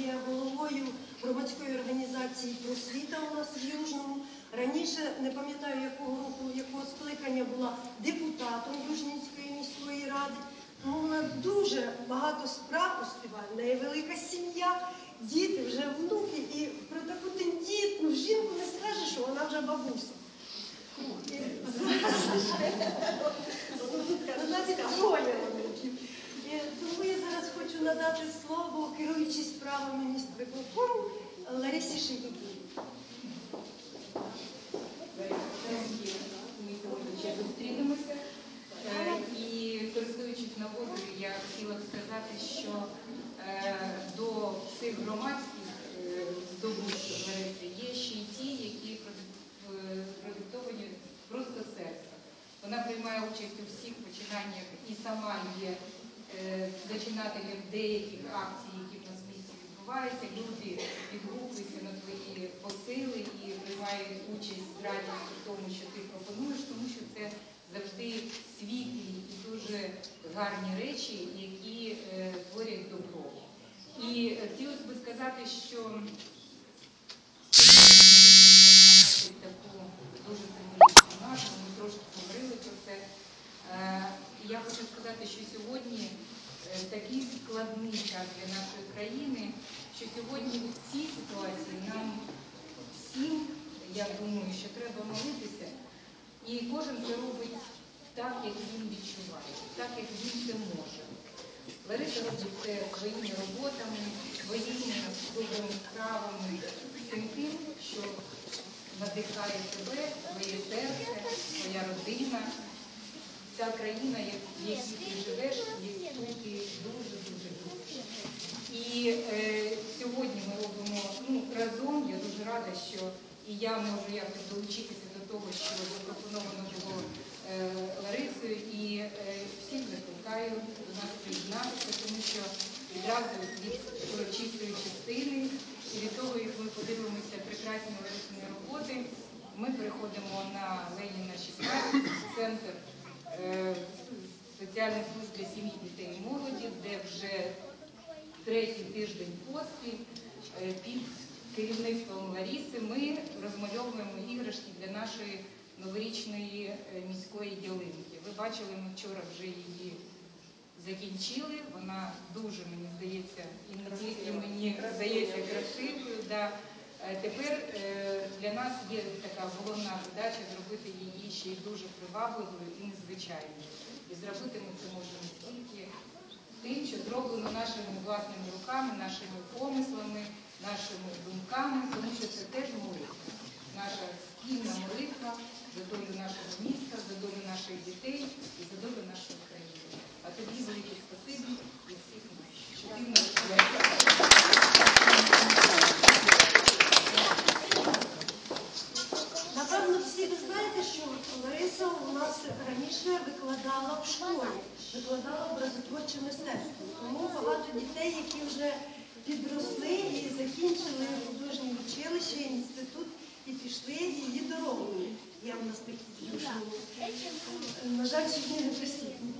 є головою громадської організації просвіта у нас в Южному. Раніше не пам'ятаю якого року, якого скликання була депутатом Южнінської міської ради. Тому вона дуже багато справ успіває. В неї велика сім'я, діти, вже внуки. І про таку тендітну жінку не скажеш, що вона вже бабуся. І зараз ще ну, навіть троє онуків. І Тому я зараз хочу надати слово керуючій справами міст виконкому Ларисі Шевікій. Ми сьогодні ще зустрінемося. І користуючись нагодою, я хотіла б сказати, що е, до цих громадських е, здобутків є ще й ті, які продик- продиктовані просто серця. Вона приймає участь у всіх починаннях і сама є е, зачинателем деяких акцій, які в нас в місті відбуваються. Люди відгукуються на твої посили і приймають участь з радістю в тому, що ти пропонуєш, тому що це завжди світлі і дуже гарні речі, які е, творять добро. І е, хотілося б сказати, що сьогодні таку дуже символічну назву, ми трошки говорили про це. Е, і Я хочу сказати, що сьогодні е, такий складний час для нашої країни, що сьогодні в цій ситуації нам всім, я думаю, що треба молитися, і кожен це робить так, як він відчуває, так, як він це може. Лариса робить це своїми роботами, своїми добрими справами, тим тим, що надихає тебе, своє серце, твоя родина, та країна, в якій ти живеш, яку ти дуже-дуже любиш. І е, сьогодні ми робимо ну, разом. Я рада, що і я можу якось долучитися до того, що запропоновано було е, Ларисою, і е, всіх закликаю до нас приєднатися, тому що відразу від урочистої частини і від того, як ми подивимося прекрасні Ларисині роботи, ми переходимо на Леніна 16, центр е, соціальних служб для сім'ї, дітей і молоді, де вже третій тиждень поспіль під керівництвом Ларіси ми розмальовуємо іграшки для нашої новорічної е, міської ялинки. Ви бачили, ми вчора вже її закінчили. Вона дуже, мені здається, і не тільки мені здається красивою. Да. Е, Тепер е, для нас є така головна задача зробити її ще й дуже привабливою і незвичайною. І зробити ми це можемо тільки тим, що зроблено нашими власними руками, нашими помислами, нашими думками, тому що це теж молитва. Наша спільна молитва за долю нашого міста, за долю наших дітей і за долю нашої країни. А тобі велике спасибі і всіх нас, що ти в Напевно, всі ви знаєте, що Лариса у нас раніше викладала в школі, викладала образотворче мистецтво. Тому багато дітей, які вже підросли і закінчили художнє училище, інститут і пішли її дорогою. Є в нас такі дівчини. На жаль, сьогодні не присутні.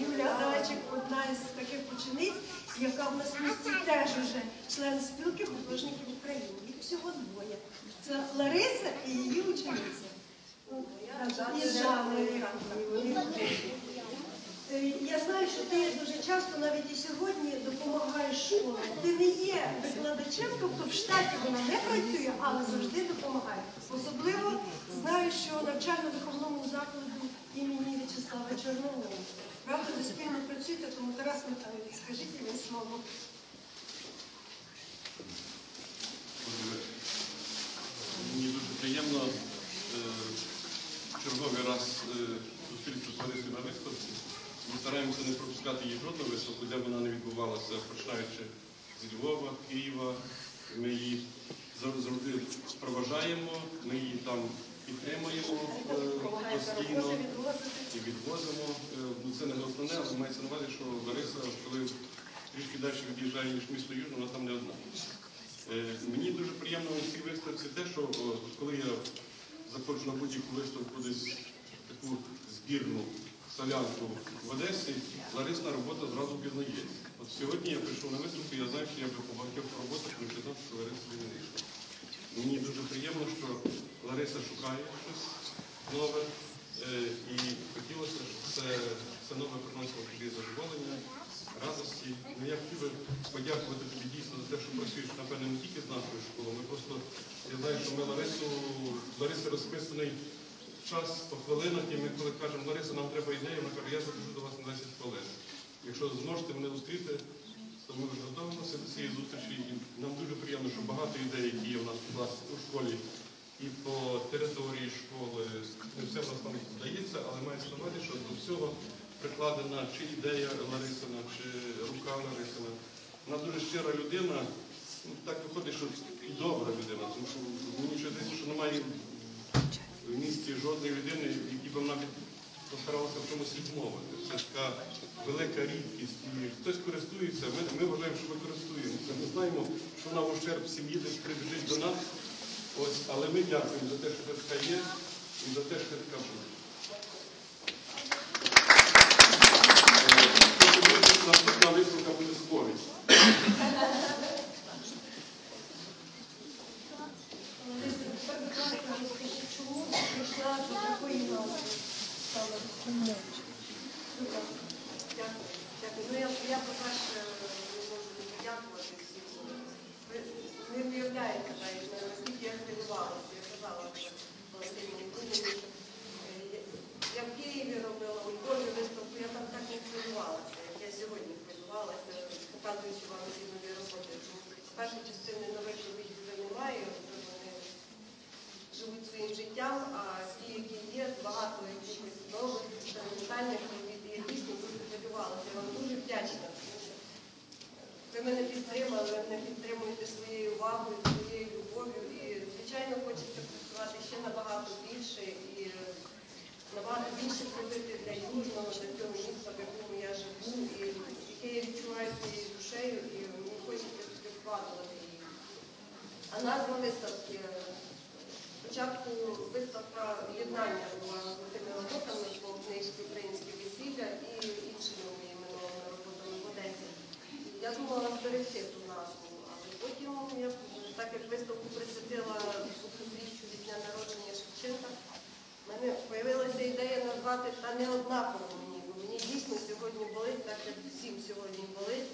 Юля Дачик, одна із таких учениць, яка в нас місті теж уже член спілки художників України. Їх всього двоє. Це Лариса і її учениця. І Жанна Іракова. Е, Я знаю, що ти дуже часто, навіть і сьогодні, допомагаєш школам. Ти не є викладачем, тобто в штаті вона не працює, але завжди допомагає. Особливо знаю, що навчально-виховному закладу імені В'ячеслава Чорнового. Правда, ви спільно працюєте, тому Тарас Михайлович, скажіть мені слово. Мені дуже приємно е, в черговий раз е, зустрітися з Ларисою на виставці. Ми стараємося не пропускати її жодну виставку, де вона не відбувалася, починаючи з Львова, Києва. Ми її завжди проважаємо, ми її там підтримуємо е, постійно і відвозимо. Е, ну, Це не основне, але мається на увазі, що Лариса, коли трішки далі від'їжджає, ніж місто Южне, вона там не одна. Е, Мені дуже приємно у цій виставці те, що коли я заходжу на будь-яку виставку десь таку збірну солянку в Одесі, Ларисна робота зразу пізнається. От сьогодні я прийшов на виставку, я знаю, що я би по багатьох роботах не казав, що Лариса не вийшла. Мені дуже приємно, що Лариса шукає щось нове, е, і хотілося, щоб це, це нове приносило тобі задоволення, радості. Ну, я хотів би подякувати тобі дійсно за те, що працюєш, напевне, не тільки з нашою школою. Ми просто, я знаю, що ми Ларису, Лариса розписаний час по хвилинах, і ми коли кажемо, Лариса, нам треба ідея, вона каже, я запишу до вас на 10 хвилин. Якщо зможете мене зустріти, то ми вже готуємося до цієї зустрічі. І нам дуже приємно, що багато ідей, які є в нас у класі у школі, і по території школи, не все в нас там вдається, але мається на що до всього прикладена чи ідея Ларисина, чи рука Ларисина. Вона дуже щира людина. Ну, так виходить, що добра людина, тому що мені здається, що немає жодної людини, які б вона постаралася в чомусь відмовити. Це така велика рідкість. І хтось користується, ми, ми вважаємо, що ми користуємося. Ми знаємо, що вона в ущерб сім'ї десь прибіжить до нас. Ось, але ми дякуємо за те, що така є, і за те, що така буде. Е, Наступна виставка буде сповідь. Лариса, тепер, будь ласка, розкажіть, чому ви прийшла до такої назви саме Будь ласка. Дякую. Дякую. Ну, я, я по-перше, не можу не подякувати всім. Ви не уявляєте, навіть, наскільки я хвилювалася. Я казала вже Валентині Ніколіні, що е, я- я в Києві робила у Львові виставку, я там так не хвилювалася, як я сьогодні хвилювалася, показуючи вам ці нові роботи. Тому З першої частини нових чоловіків вже немає, вже вони живуть своїм життям, які є, багато якихось нових експериментальних робіт. Дійсно дуже хвилювалася. Я вам дуже вдячна, тому що ви мене підтримали, ви мене підтримуєте своєю увагою, своєю любов'ю. І, звичайно, хочеться працювати ще набагато більше і набагато більше зробити для Южного, для цього міста, в якому я живу, і яке я відчуваю своєю душею, і мені хочеться туди її. А назва виставки Спочатку виставка єднання була з тими роботами по книжці Українське весілля і іншими моїми новими роботами в Одесі. Я думала зберегти ту назву, але потім я, так як виставку присвятила зустрічу від дня народження Шевченка, в мене з'явилася ідея назвати та не однаково мені, бо мені дійсно сьогодні болить, так як всім сьогодні болить.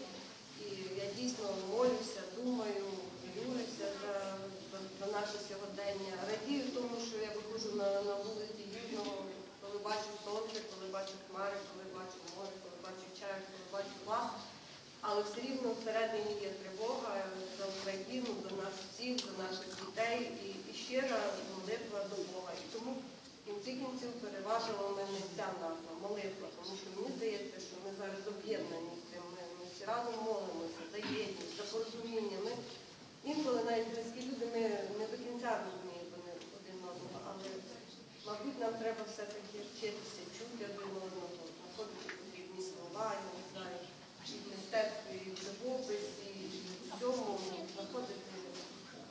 І я дійсно молюся, думаю, хвилююся за, за наше сьогодення. Радію тому, що я виходжу на, на вулиці Южного, коли бачу сонце, коли бачу хмари, коли бачу море, коли бачу чаю, коли бачу вас. Але все рівно всередині є тривога за Україну, за нас всіх, за наших дітей і, і щира молитва до Бога. І тому в кінці кінців переважила мене ця назва молитва, тому що мені здається, що ми зараз об'єднані з цим. Ми всі разом молимося за єдність, за порозуміння. Ми інколи навіть близькі люди ми не до кінця розуміємо один одного, але мабуть нам треба все-таки вчитися чути один одного, знаходити потрібні слова, я не знаю, і в мистецтві, і в живописі, і в цьому знаходити,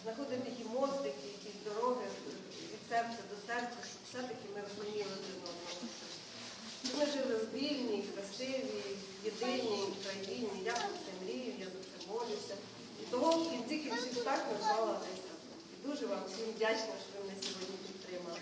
знаходити ті мостики, якісь дороги від серця до серця, щоб все-таки ми розуміли один одного. Ми жили в вільній, красивій, єдиній країні. Я про це мрію, я за це молюся. І того в кінці кінців так назвала. І дуже вам всім вдячна, що ви мене сьогодні підтримали.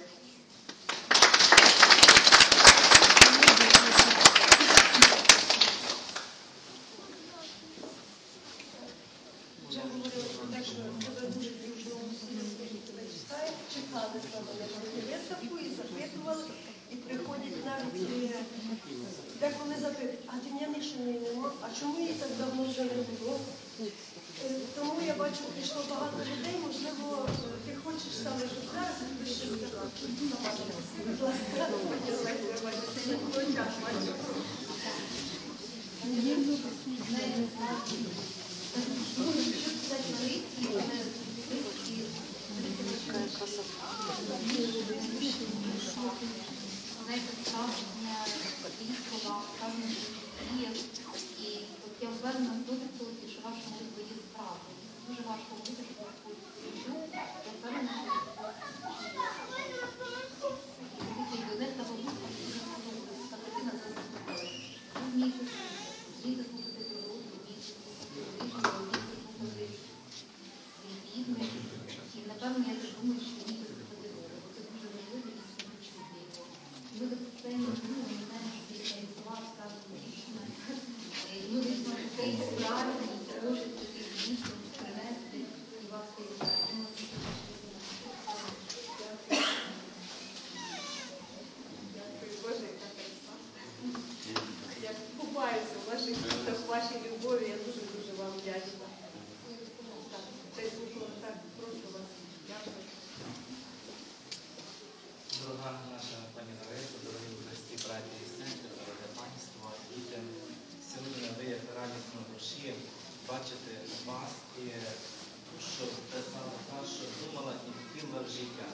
Що писала та, що думала і втілила в життя.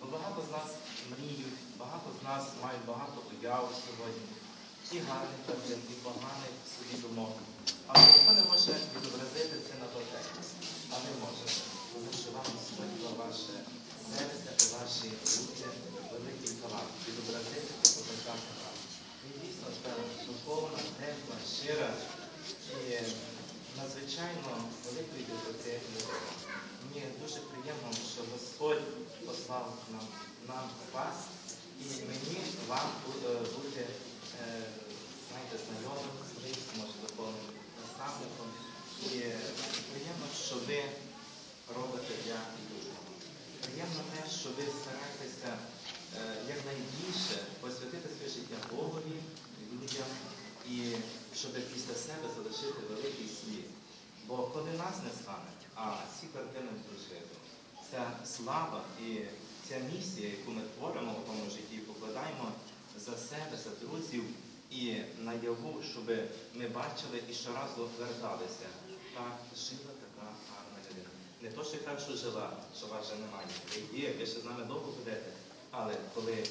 Бо багато з нас мріють, багато з нас мають багато уяв сьогодні. І гарних картин, і поганих собі думок. Але ніхто не може відобразити це на папері. А ви можете, тому що вам Господь ваше серце і ваші руки великий талант відобразити і показати вам. І дійсно та духовна, тепла, щира і надзвичайно великої доброти. Мені дуже приємно, що Господь послав нам, нам вас і мені вам е, бути е, знаєте, знайомим духовним наставником. І приємно, що ви робите для іншого. Приємно те, що ви стараєтеся е, якнайбільше посвятити своє життя Богові, людям і щоб після себе залишити великий слід. Бо коли нас не стане, а ці картини прожити, ця слава і ця місія, яку ми творимо у тому житті, покладаємо за себе, за друзів і наяву, щоб ми бачили і щоразу верталися. Так, жила така гарна людина. Не то, що я кажу, що жила, що вас вже немає. Ви є, ви ще з нами довго будете. Але коли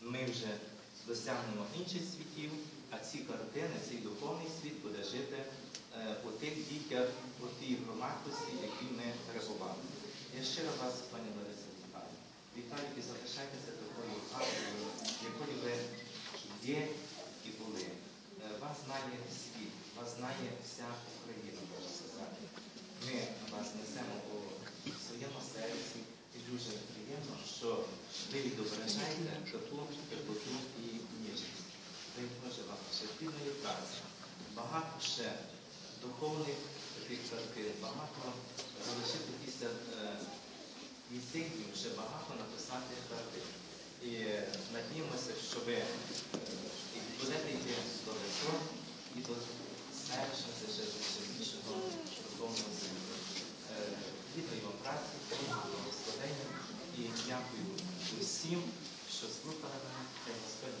ми вже досягнемо інших світів, а ці картини, цей духовний світ буде жити е, у тих дітях, у тій громадності, які ми перебували. Я щиро вас, пані Лариса, вітаю. Вітаю і залишайтеся такою гарною, якою ви є і були. Е, Вас знає світ, вас знає вся Україна, можна сказати. Ми вас несемо у своєму серці і дуже приємно, що ви відображаєте таку теплоту і вам ще спільної праці, багато ще духовних таких картин, багато залишити після е, місців, ще багато написати картин. І е, надіємося, що ви е, будете йти до висот і до серчності ще більшого духовного світу. Вітаю вам праці, благословення і дякую усім, що слухали мене, та й Господь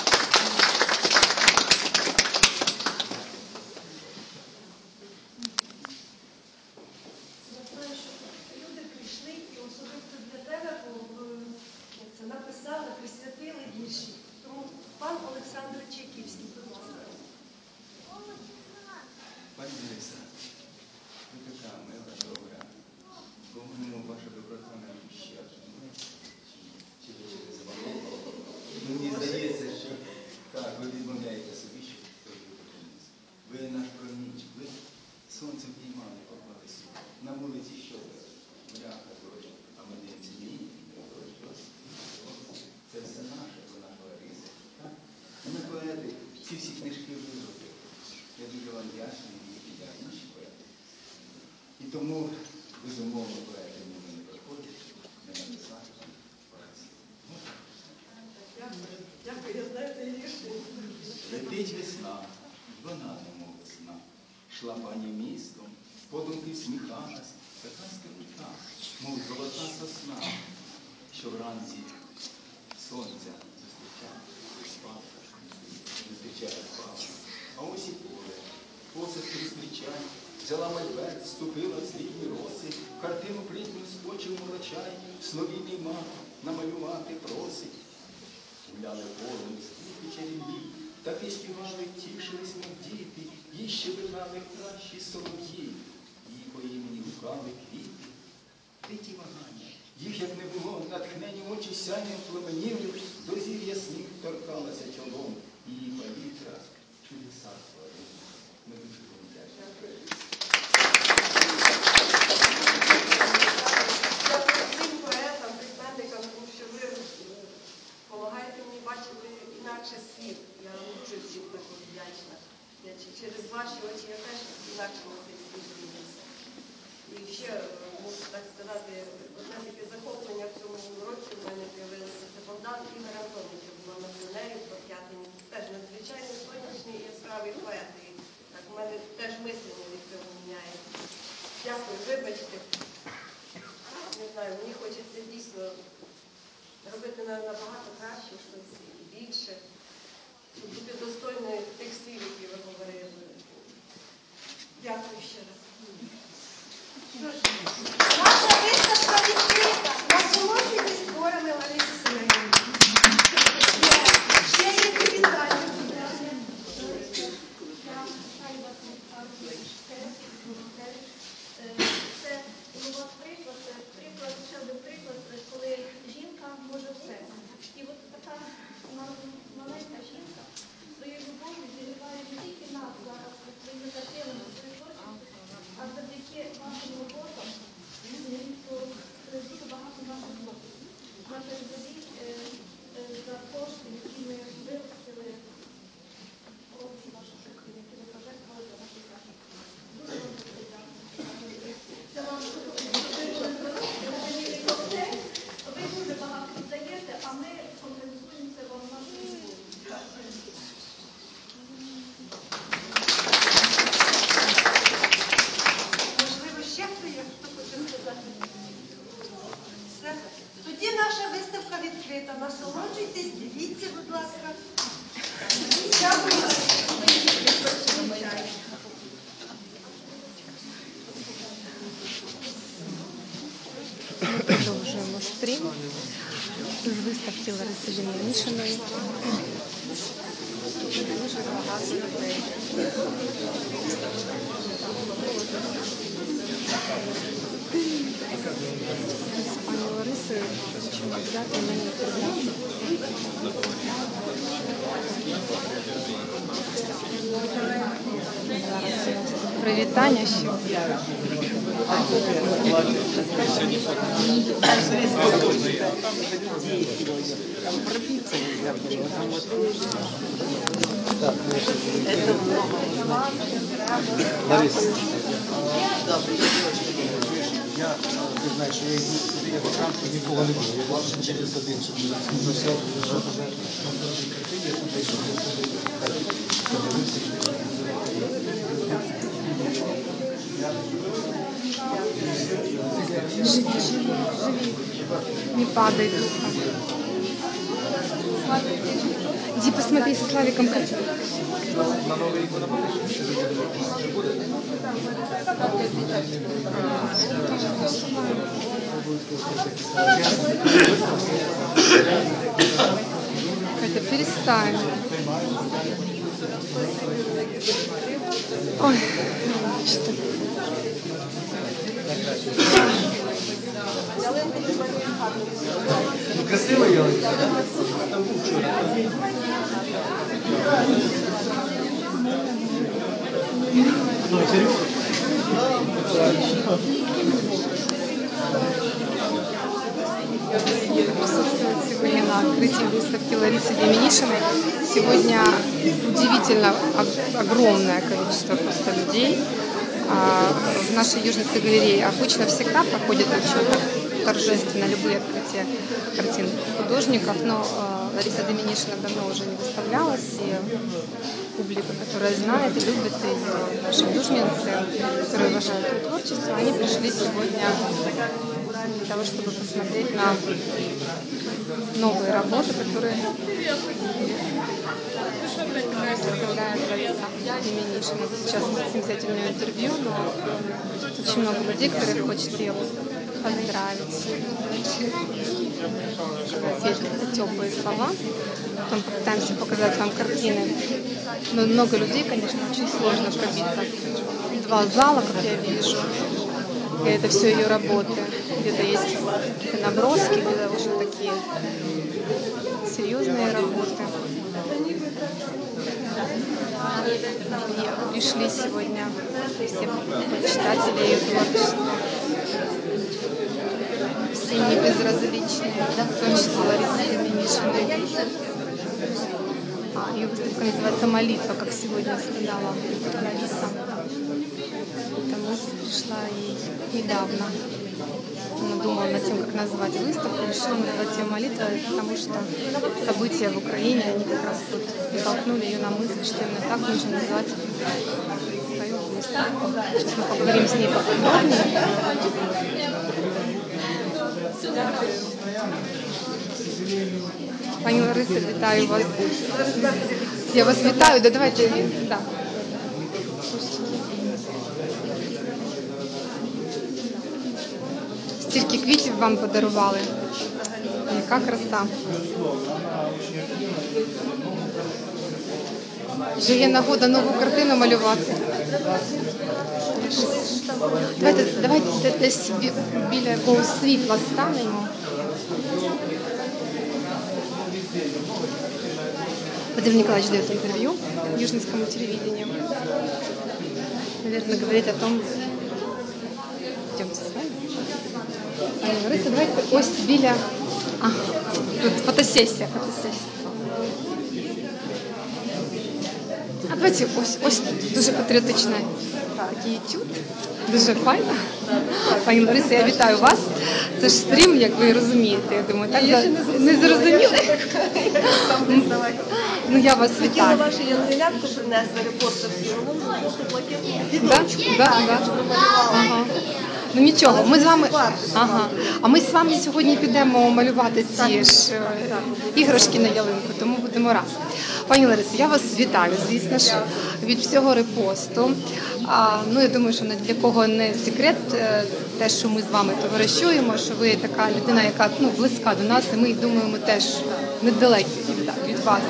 when подумки всміхалась, така скрита, мов золота сосна, що вранці сонця зустрічає спала, зустрічає спала. А ось і поле, посадки зустрічай, взяла мольберт, ступила в слідні роси, картину плітну спочив молочай, в снові міма намалювати просить. Гуляли полем, скільки чарівні, так і співали, тішились, мов діти, їй ще виграли кращі солов'ї, їй мені руками квіти. Дикі вагання, їх як не було, натхнені очі сяйним пламеніли, до зір ясних торкалася чолом, її повітря чудеса творила. Ми дуже вам вдячні. Людей. З пані Ларисою хочемо взяти на інтерв'ю. Зараз у нас тут привітання ще. Лариса, я, ти знаєш, я йду сюди, я в ранку нікого не було. Я бачу через. Живи, живи, живи. Не падай. Иди посмотри со Славиком картину. Катя, перестань. Ой, что Красиво елочка. Сегодня удивительно ог- огромное количество просто людей. А, В нашей Южной галерее обычно всегда проходят очень торжественно любые открытия картин художников, но э, Лариса Доминишина давно уже не выставлялась, и публика, которая знает и любит ее, наши южненцы, которые уважают ее творчество, они пришли сегодня для того, чтобы посмотреть на новые работы, которые представляет Лариса Деминишина. Сейчас мы хотим взять у нее интервью, но очень много людей, которые хочет ее поздравить. Какие-то теплые слова. Потом попытаемся показать вам картины. Но много людей, конечно, очень сложно пробиться. Два зала, как я вижу. И это все ее работы. Где-то есть наброски, где-то уже такие серьезные работы. Пришли сегодня все почитатели ее творчества. Все не безразличные, да, творчество Ларисы Деминишиной. А Ее выставка называется «Молитва», как сегодня сказала Лариса. Эта мысль пришла ей недавно Она думала над тем, как назвать выставку, решила назвать ее «Молитва», потому что события в Украине, они как раз вот натолкнули ее на мысль, что именно так нужно называть свою выставку. Сейчас мы поговорим с ней поподробнее. Пані Лариса, вітаю вас. Я вас вітаю, да давайте. Да. Стільки квітів вам подарували. Яка краса. Вже є нагода нову картину малювати. Давайте, давайте десь біля якогось світла станемо. Владимир Николаевич дает интервью южнинскому телевидению. Наверное, говорит о том, Лариса, давайте ось біля... А, тут фотосесія, фотосесія. А давайте ось, ось тут дуже патріотичний такий етюд. Дуже файно. Пані Лариса, я вітаю вас. Це ж стрім, як ви розумієте. Я думаю, так за- не зрозуміли. Ну я вас Хотіла вітаю. вашу янгелятку принести репортерську, головну просто блакитну Да? діточку. Ну нічого, ми з вами. Ага. А ми з вами сьогодні підемо малювати ці ж е, іграшки на ялинку, тому будемо разом. Пані Ларисо, я вас вітаю, звісно ж, від всього репосту. А, ну я думаю, що для кого не секрет е, те, що ми з вами товаришуємо, що ви така людина, яка ну близька до нас, і ми думаємо теж недалекі від вас.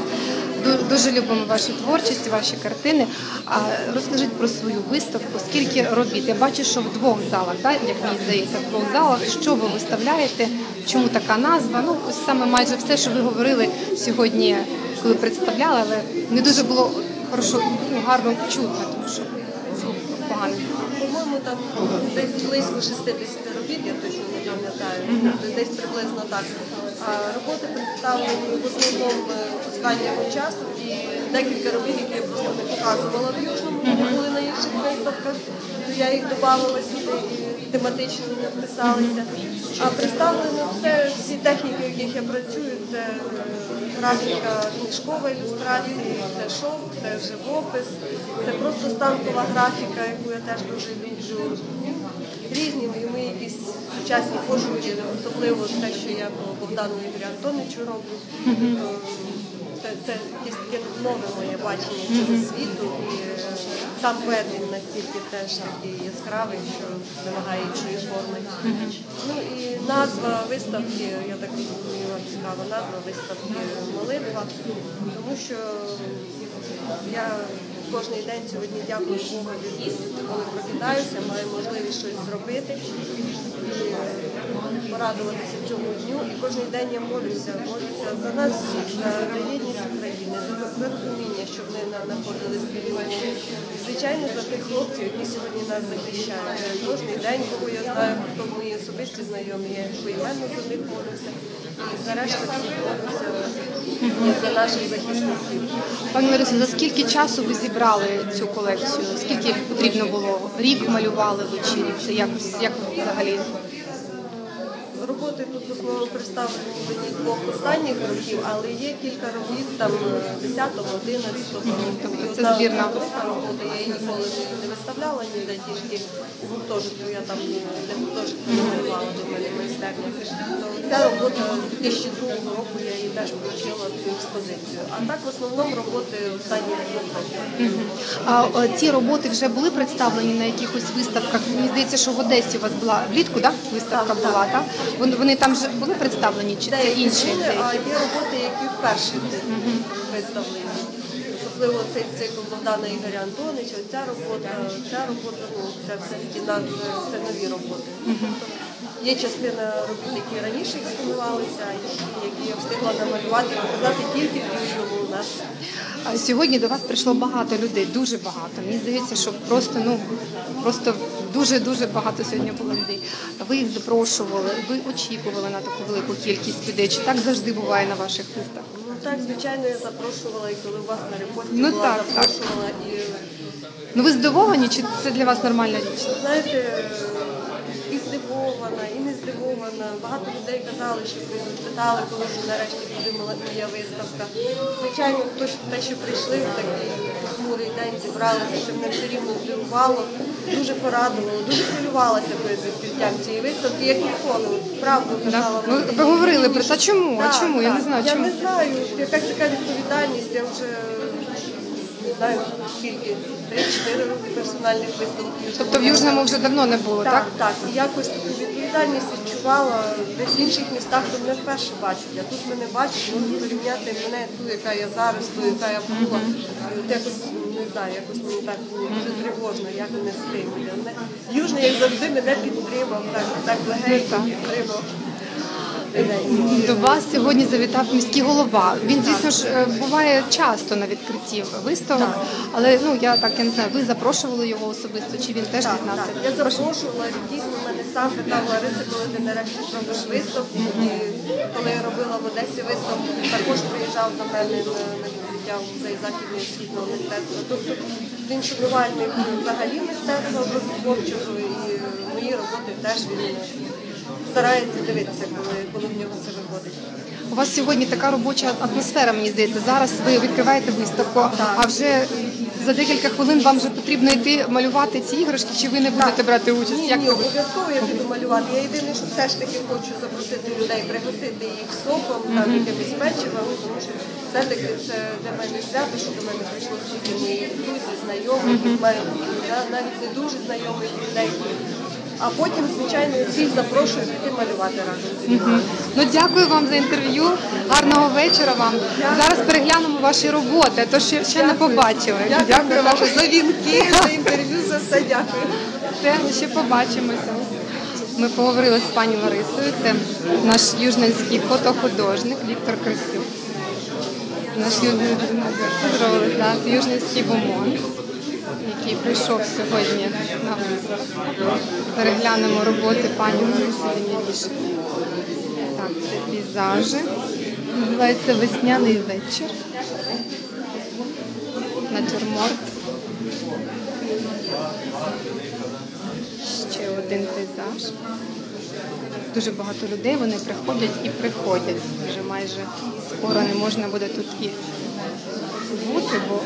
Ду- Дуже любимо вашу творчість, ваші картини. А розкажіть про свою виставку, скільки робіт. Я бачу, що в двох залах, так, як мені здається, в двох залах. Що ви виставляєте? Чому така назва? Ну, ось саме майже все, що ви говорили сьогодні, коли представляли, але не дуже було хорошо, ну, гарно чутно, тому що звук поганий. По-моєму, там десь близько 60 робіт, я точно десь приблизно так. Роботи представлені в основному останнього часу і декілька робіт, які я просто не показувала в Южному, були на інших виставках, то я їх додавала сюди і тематично вписалися. А представлено все, всі техніки, в яких я працюю, це е, графіка книжкова ілюстрації, це шов, це живопис, це просто станкова графіка, яку я теж дуже люблю. Різні мої якісь сучасні пошуки, особливо те, що я по Богдану Ігорю Антоновичу роблю. Це, це якесь таке нове моє бачення цього світу. І е, сам він настільки теж такий яскравий, що вимагає іншої форми. Ну і назва виставки, я так розумію, цікава назва виставки молитва, тому що я кожен день сьогодні дякую Богу, коли прокидаюся, маю можливість щось зробити і порадуватися цьому дню. І кожен день я молюся, молюся за нас за єдність України, за розуміння, щоб ми на- знаходились в війні. Звичайно, за тих хлопців, які сьогодні нас захищають. Кожен день, кого я знаю, хто мої особисті знайомі, я поіменно за них молюся. І за решту молюся за наших захисників. Пані Ларисо, за скільки часу ви зібрали цю колекцію? Скільки потрібно було? Рік малювали ви чи це якось як взагалі? В основному представлені мені двох останніх років, але є кілька робіт там 10-го, 11-го. Тобто це збірна. робота, я її ніколи не- виставляла ніде, тільки у гуртожитку я там для гуртожитку малювала до мене майстерня. То Ця робота 2002 року я її теж включила в цю експозицію. А так в основному роботи останніх двох років. А е, ці роботи вже були представлені на якихось виставках. Мені здається, що в Одесі у вас була влітку, да? Виставка Так, була, так. так? Вони, вони там вже були представлені, чи це інші? а є роботи, які вперше виставлені. Особливо цей цикл Богдана Ігоря Антонича, ця робота, ця робота, ну це все-таки це нові роботи. Тобто є частина робіт, які раніше експонувалися, які я встигла намалювати, показати тільки в Южному у нас. Сьогодні до вас прийшло багато людей, дуже багато. Мені здається, що просто ну просто дуже дуже багато сьогодні було людей. Ви їх запрошували, ви очікували на таку велику кількість людей. Чи так завжди буває на ваших фестах? Ну, так, звичайно, я запрошувала, і коли у вас на репості Ну, була, так, так. запрошувала. І Ну ви здивовані, чи це для вас нормальна річ? знаєте, і здивована, і здивована. Багато людей казали, що прийдуть, питали, коли ж нарешті буде моя- виставка. Звичайно, хтось те, що прийшли в такий хмурий день, зібралися, це мене все рівно здивувало, дуже порадувало, дуже хвилювалася перед відкриттям цієї виставки, як ніколи. Правду казала. Ну, вам. ви говорили про це. А чому? А Так, чому? Я не знаю, Я чому. не знаю, якась така відповідальність, я вже не знаю скільки, 3-4 роки персональних виставок. Тобто в Южному вже давно не було, так? Так, так. І якось таку відповідальність відчувала десь в інших містах, то мене вперше бачать. А тут мене бачать, можуть порівняти мене ту, яка я зараз, ту, яка я була. Якось не знаю, якось мені так було дуже тривожно, як мене стримує. Южний, як завжди, мене підтримав, так, так легенько Ну, підтримав. До вас сьогодні завітав міський голова. Він, звісно ж, е, буває часто на відкритті виставок, але ну я так я не знаю, ви запрошували його особисто, чи він теж дізнався? так. Я запрошувала, дійсно мене сам питав Лариса, коли ти нарешті зробиш виставку. Коли я робила в Одесі виставку, також приїжджав до мене на, відкриття західного східного мистецтва. Тобто він шанувальник взагалі мистецтва образотворчого і мої роботи теж він старається дивитися, коли, коли в нього це виходить. У вас сьогодні така робоча атмосфера, мені здається. Зараз ви відкриваєте виставку, а вже за декілька хвилин вам вже потрібно йти малювати ці іграшки, чи ви не будете брати участь? Ні, Як ні, обов'язково я піду малювати. Я єдине, що все ж таки хочу запросити людей, пригостити їх соком, там якимись печивом, тому що все-таки це для мене свято, що до мене прийшло стільки моїх друзів, знайомих, навіть, навіть не дуже знайомих людей. А потім, звичайно, всіх запрошую піти малювати разом. Мгм. Ну дякую вам за інтерв'ю. Гарного вечора вам. Зараз переглянемо ваші роботи, то ще, ще не побачили. Дякую вам за вінки, за інтерв'ю, за все дякую. Все, ще побачимося. Ми поговорили з пані Ларисою. Це наш южненський фотохудожник Віктор Красюк. Наш южний це южненський бомон, який прийшов сьогодні на. Переглянемо роботи пані Демірішини. Так, це пейзажі. Називається Весняний вечір. Натюрморт. Ще один пейзаж. Дуже багато людей, вони приходять і приходять. Вже майже скоро не можна буде тут і бути, бо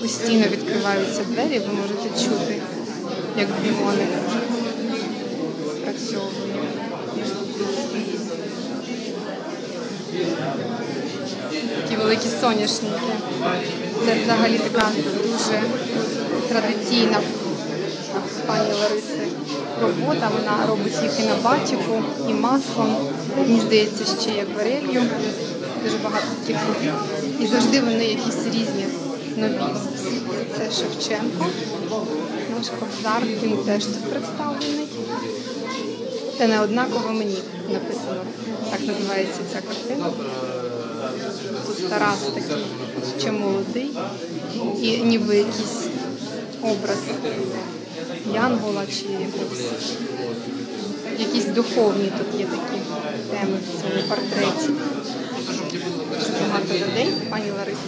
постійно відкриваються двері, ви можете чути, як дзвоник спрацьовує. Такі великі соняшники. Це взагалі така дуже традиційна пані Лариси робота. Вона робить їх і на батіку, і маслом. Мені здається, ще і акварелью. Дуже багато таких. І завжди вони якісь різні нові. Це Шевченко. Наш кобзар, він теж тут представлений. Це не однаково мені написано. Так називається ця картина. Тут Тарас такий ще молодий і ніби якийсь образ Янгола чи якогось. Якісь духовні тут є такі теми в цьому портреті. Багато людей, пані Лариса.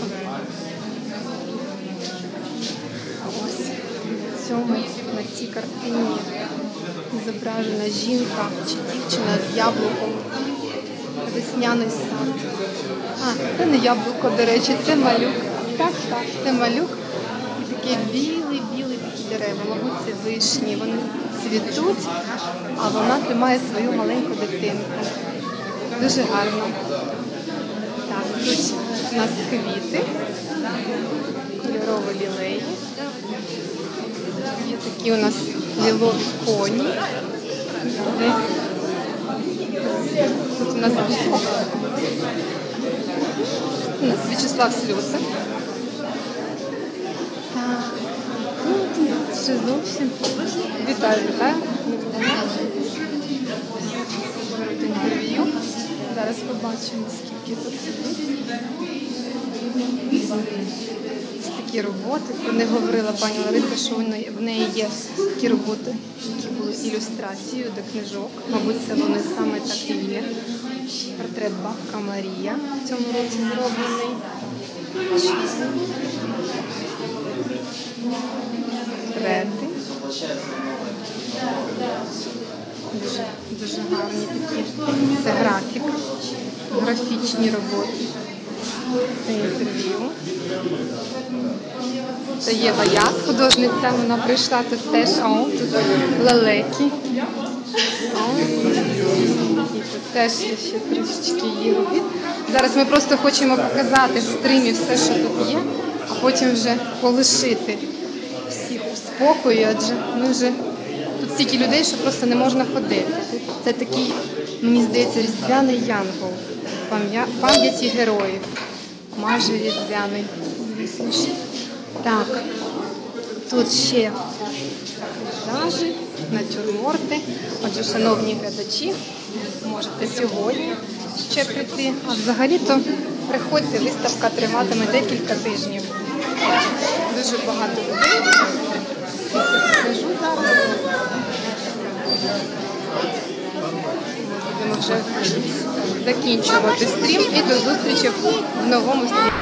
А ось в цьому на цій картині зображена жінка чи дівчина з яблуком. Весняний сад. А, це не яблуко, до речі, це малюк. Так, так, це малюк. І такі білі-білі такі дерева. Мабуть, це вишні. Вони цвітуть, а вона тримає свою маленьку дитинку. Дуже гарно. Так, тут у нас квіти, Є такі у нас лілові коні. Тут у нас у нас В'ячеслав тут ще зовсім. Вітаю, вітаю. Інтерв'ю. Зараз побачимо, скільки тут такі роботи. Про них говорила пані Лариса, що в неї- є такі роботи, які були ілюстрацією до книжок. Мабуть, це вони саме так і є. Портрет Бабка Марія в цьому році зроблений. Портрети. Дуже, дуже гарні такі. Це графік, графічні роботи. Це інтерв'ю. Це Єва Яс, художниця, вона прийшла тут теж. О, тут лелеки. О, і тут теж ще трішечки її. Зараз ми просто хочемо показати в стримі все, що тут є, а потім вже полишити всіх у спокої, адже ми вже тут стільки людей, що просто не можна ходити. Це такий, мені здається, різдвяний янгол пам'яті героїв. Майже різдвяний, Так, тут ще пейзажі, натюрморти. Отже, шановні глядачі, можете сьогодні ще прийти. А взагалі-то приходьте, виставка триватиме декілька тижнів. Дуже багато людей. Покажу зараз. Будемо вже закінчувати стрім і до зустрічі в новому стрімі.